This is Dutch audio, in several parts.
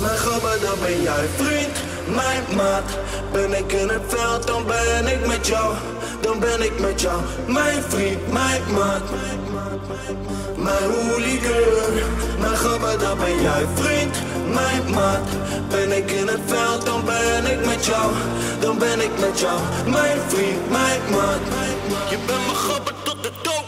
dan ben jij vriend, mijn maat. Ben ik in het veld, dan ben ik met jou. Dan ben ik met jou, mijn vriend, mijn maat. Mijn hooligan, mijn gabba, dan ben jij vriend, mijn maat. Ben ik in het veld, dan ben ik met jou. Dan ben ik met jou, mijn vriend, mijn maat. Je bent mijn gabba tot de dood.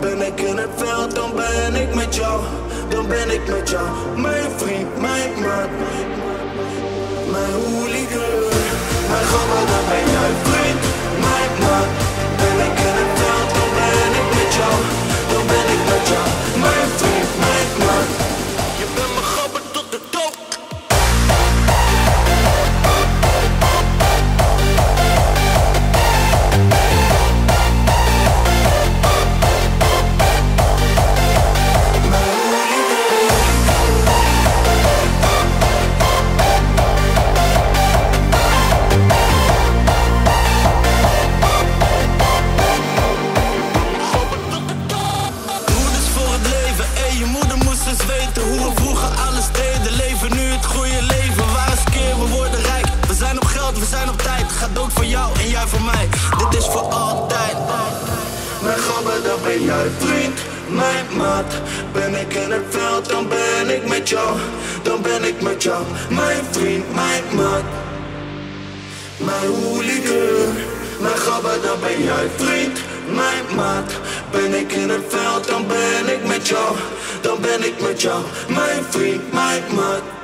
Ben ik in het veld, dan ben ik met jou. Dan ben ik met jou, mijn vriend, mijn en jij voor mij. Dit is voor altijd. Mijn gabba, dan ben jij vriend, mijn maat. Ben ik in het veld, dan ben ik met jou. Dan ben ik met jou, mijn vriend, mijn maat. Mijn hooligan, mijn gabba, dan ben jij vriend, mijn maat. Ben ik in het veld, dan ben ik met jou. Dan ben ik met jou, mijn vriend, mijn maat.